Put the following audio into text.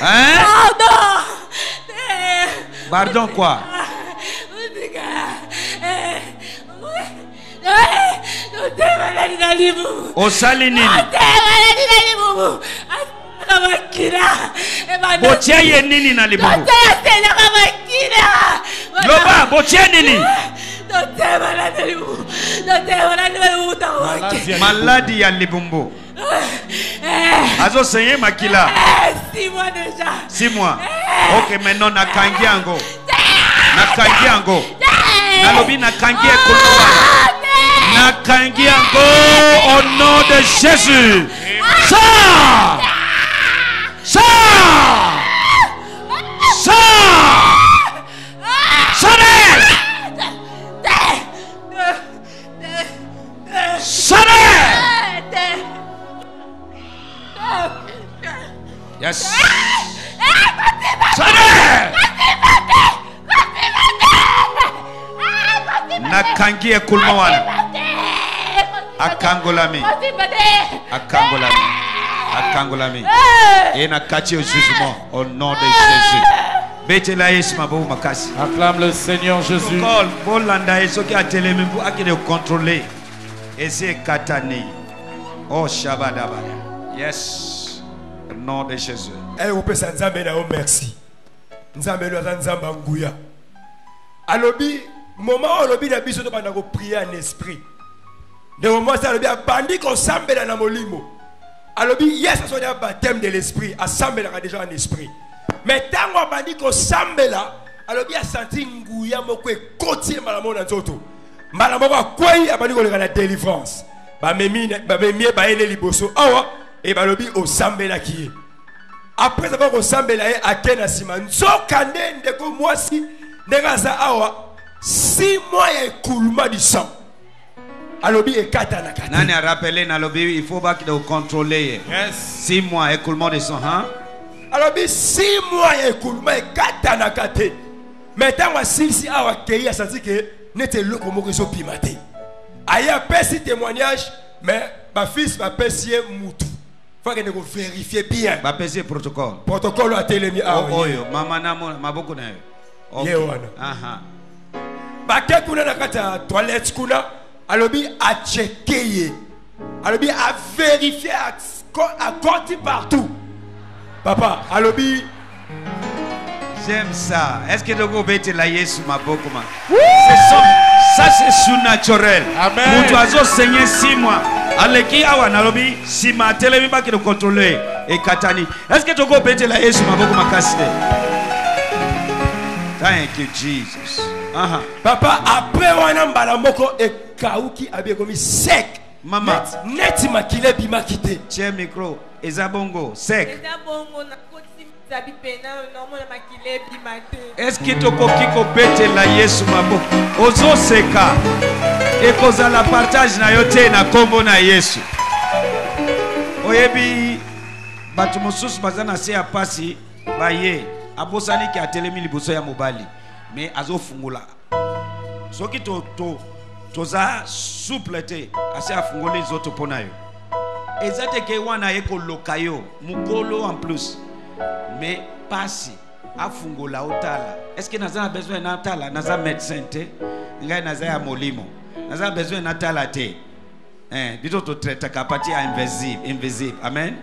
Hein? Pardon. Pardon quoi? Osali nini botia ye nini na libumu loba botia nini maladi ya libumbu azosenye makila. Six mois déjà. si mois. Ok maintenant nakangi yango nakangi yango nalobi nakangi ekolo wana nakangi yango au nom de jésus. Sors nakangi ekulumo wana akangolami akangolami akangolami ye nakati au jugement au nom de jésus. Acclame le Seigneur Jésus. kol bolanda ye soki atelemi mpo akende kokontrole esi ekatani o shabadabaya yes. Au nom de jésus. Na yo merci. Nzambe nguya. Alobi oyo olobi na biso tobanda koprie en esprit. Ndeko mwasi alobi abandi kosambela na molimo. Alobi yesu azwaki ya baptême de l'esprit asambelaka déjà en esprit. Mais ntango abandi kosambela alobi asanti nguya moko ekoti ye mbala moko na nzoto. Mbala moko akwei abandi koleka na délivrance. Bamemi ye baye ne liboso. Awa e balobi osambelaki ye. Après avoir kosambela ye ake na nsima. Nzoka nde ndeko mwasi ndenge aza awa six mois écoulement du sang alobi ekatanaka nani arapele nalobi il faut bakende kokontrole ye Yes. six mois écoulement de son hein? alobi six mois écoulement ekatanaka te me ntango asilisi awa akei asanti ke neti eloko moko ezopima te aye apesi témoignage mais bafils bapesi ye mutu fo akende koverifie bien bapesi ye protocole protocole atelemi awa O- oyo mama na mo- maboko na yo Ok. Ye wana. Aha. Bake kuna na kati ya toilette kuna alobi acheke ye alobi averifie ako- akoti partout papa alobi J'aime ça. Est-ce que tu peux la Yesu maboko ma? C'est ça, ça c'est surnaturel. Amen. Mutu azo saigner six mois. Aleki awa nalobi sima telemi baki de contrôler et katani. Est-ce que tu peux la Yesu maboko makasi te? Thank you Jesus. Aha. papa apres wana mbala moko ekauki abi ekomi sec Mama. Neti- makila ebimaki te Tiens micro. Eza bongo sec. eza bongo nakoti mizabi pena nomona makila ebima te Est-ce que tokoki kobetela Yesu maboko? Ozoseka. ekozala partage na yo te na nkombo na yesu oyebi bato mosusu baza na se ya pasi baye abosaniki atelemi liboso ya mobali me azofungola. Soki to, to, toza souple te ase afungoli nzoto mpo na yo. Eza te ke wana ye koloka yo mokolo en plus. Me pasi afungola otala. Estce naza na besoin natala naza médecin te. Ngai naza ya molimo. Naza na besoin natala te. Eh, bito totraitaka pati ya invisible, invisible. Amen